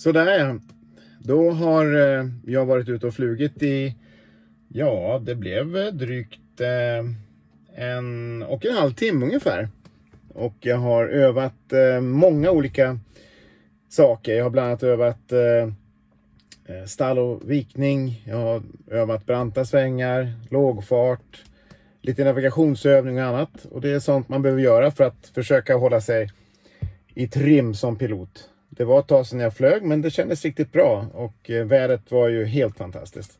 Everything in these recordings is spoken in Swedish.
Sådär ja. Då har eh, jag varit ute och flugit i, ja det blev eh, drygt eh, en och en halv timme ungefär. Och jag har övat många olika saker. Jag har bland annat övat stall och vikning. Jag har övat branta svängar, lågfart, lite navigationsövning och annat. Och det är sånt man behöver göra för att försöka hålla sig i trim som pilot. Det var ett tag sedan jag flög men det kändes riktigt bra och eh, vädret var ju helt fantastiskt.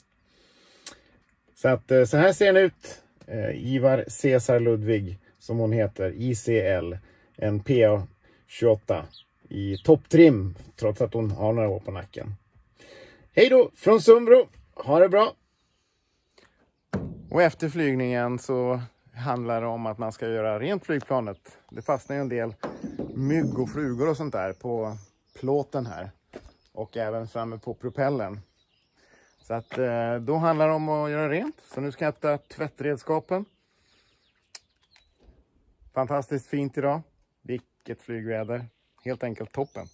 Så att eh, så här ser den ut. Eh, Ivar Cesar Ludvig som hon heter, ICL, en PA28 i topptrim trots att hon har några år på nacken. Hej då från Sumbro! Ha det bra! Och efter flygningen så handlar det om att man ska göra rent flygplanet. Det fastnar ju en del mygg och flugor och sånt där på plåten här. Och även framme på propellen. Så att eh, då handlar det om att göra rent. Så nu ska jag hämta tvättredskapen. Fantastiskt fint idag. Vilket flygväder. Helt enkelt toppen.